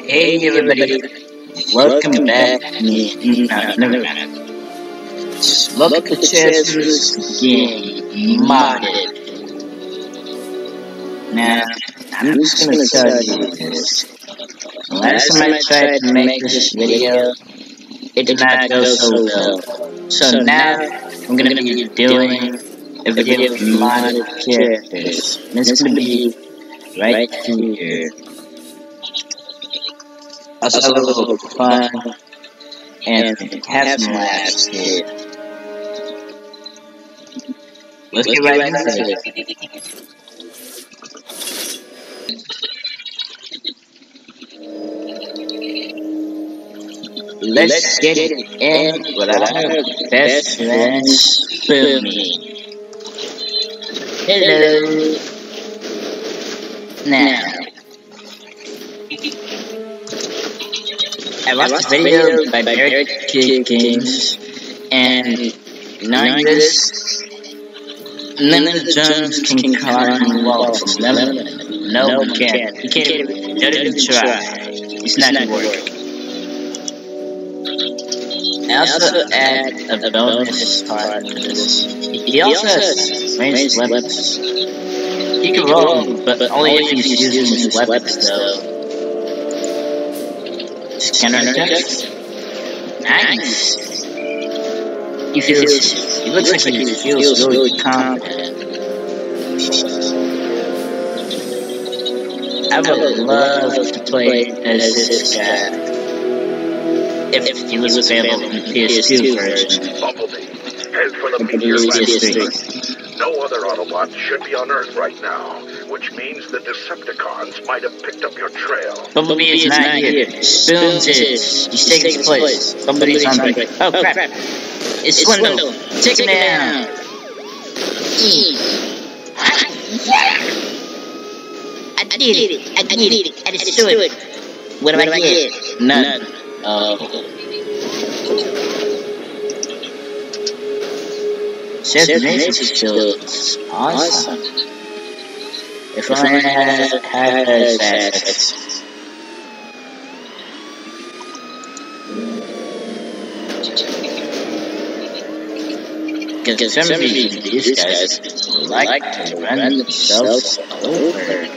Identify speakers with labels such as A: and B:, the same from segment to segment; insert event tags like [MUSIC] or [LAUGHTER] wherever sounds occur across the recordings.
A: Hey everybody, welcome back. No, never mind. Look at the Chess's game modded. Now, I'm just gonna tell you this. Last time I tried to make this video, it did not go so well. So now, I'm gonna be doing a video with modded characters. And it's gonna be right here. A little fun and have some laughs here. Let's get right into it. Let's get it in with our best friend Spoonie. Hello. Now, I watched a video by Barrett Kid Games, and knowing this, none of the Jones can climb walls. None of them. No one can. He can't don't even try. It's not gonna work. I also add a bonus part to this. He also has ranged weapons. He can roll, but only if he's using his weapons, though. Scanner attacks. Nice. He feels. He looks like he feels really confident. I would love to play as this guy if he was available in the PS2 version.
B: Bumblebee, head for the meteor
A: PS3.
B: No other Autobots should be on Earth right now, which means the Decepticons might have picked up your trail.
A: Bumblebee is not here. Spoons is. He's taking his place. Somebody's on break. Oh, oh crap. It's Swindle. Take him down. I did it. I did it. I destroyed it. What do I get? None. Oh. Says Nation Shields. Awesome. If I had had assets. Because some of these guys like to run themselves over.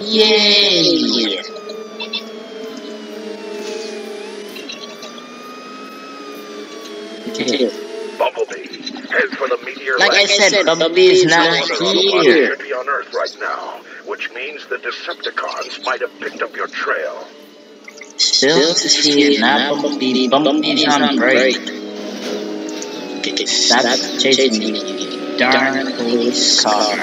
A: Yay! Okay.
B: Bumblebee, for the meteor
A: Like I said, Bumblebee is not here.
B: should be on Earth right now, which means the Decepticons might have picked up your trail.
A: Still to see not Bumblebee. Bumblebee's on break. Stop chasing me, darn police car.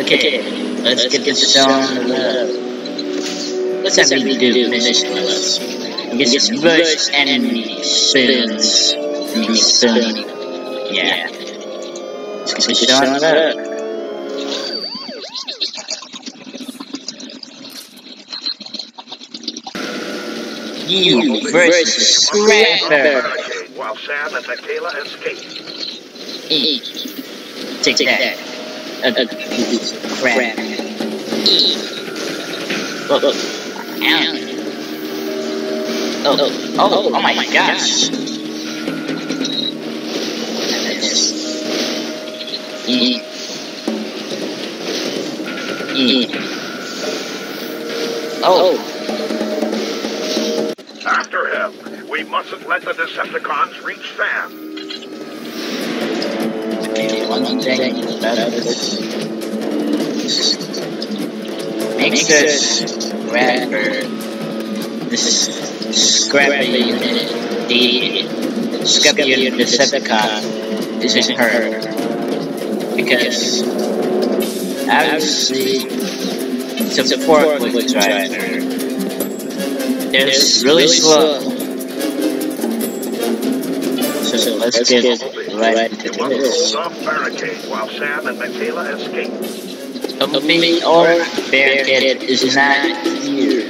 A: Okay, let's get this show on the road. Let's have me do mission with us. And get enemy spoons. I mean, spoon. Yeah. Let's get this on the. You versus Scrapper.
B: Barricade while Sam and Mikaela escape.
A: E. Take that. Uh, uh, crap. E. Look, look. Ow. Oh, oh, oh, oh my gosh. E. E. Oh,
B: After him, we mustn't let the Decepticons reach Sam.
A: okay, one thing about this. Makes this scrapper, this scrapper unit, the scrapper unit Decepticon isn't hurt. Because, obviously, it's a forklift driver. It's really slow. So let's get right
B: You
A: into this.
B: hold off barricade while Sam and Mikaela escape.
A: Bumblebee or Barricade is not here.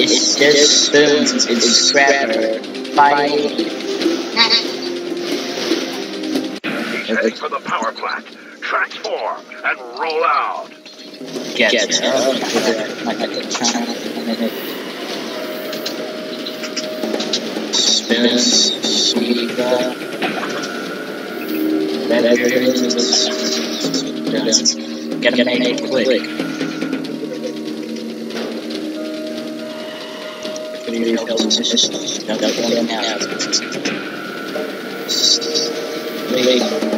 A: It's just Spoons and Scrapper fighting. [LAUGHS]
B: He's heading for the power plant. Transform and roll out.
A: Gotcha. I got the China. Spins, Shiva. That area is Gotta make it quick. Video help position. Don't go in out. Wait.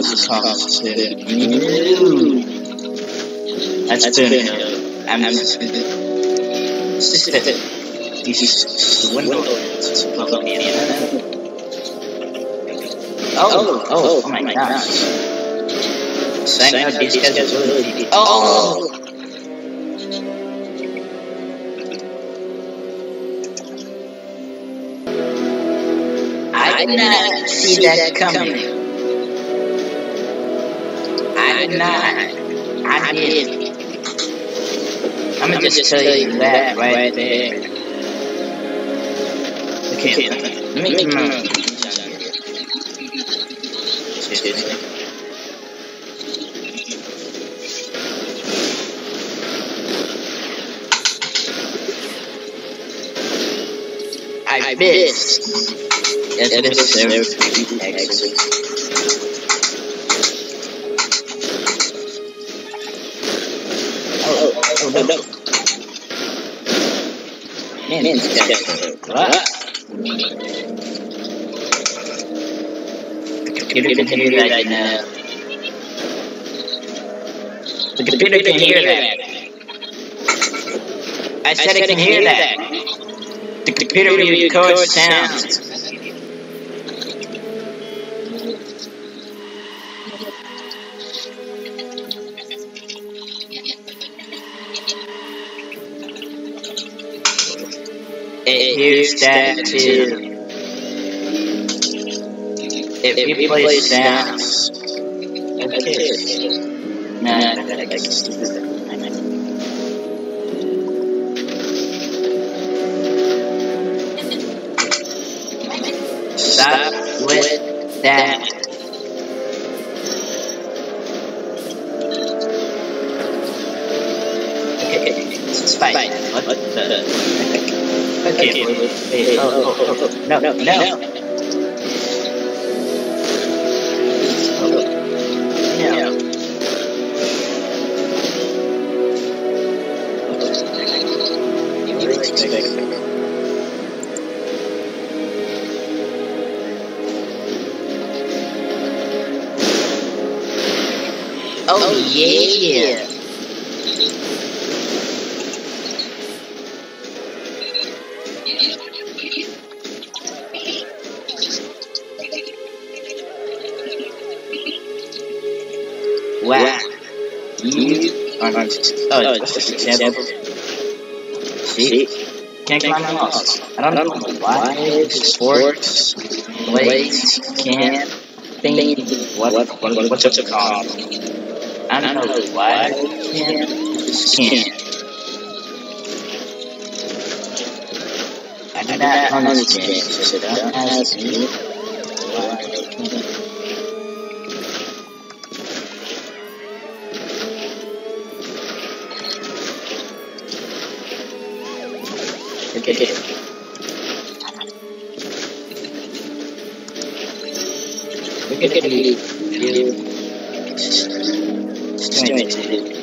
A: just call it you. That's been, I'm me Oh, oh, oh my gosh. Guys really Oh! I did not see that coming. Did not. I did. I'm gonna just tell you that right there. Okay, let me get my. Excuse me. I missed. It is there three The computer can hear that. The computer can hear that. I said it can hear that. The computer records sounds. Hears that too. It replays sounds. Okay. No, no, no, I guess it's Stop with that. Okay, what the? No, no, no. No. Oh yeah. Wow. You are not. Oh, just an example. See? Can't climb the walls. I don't know why sports, blades, can't think what, what, what, what's it called? I don't know why can't. Just can't. I do not understand, so don't ask me Okay, okay. Look at the view. Strange.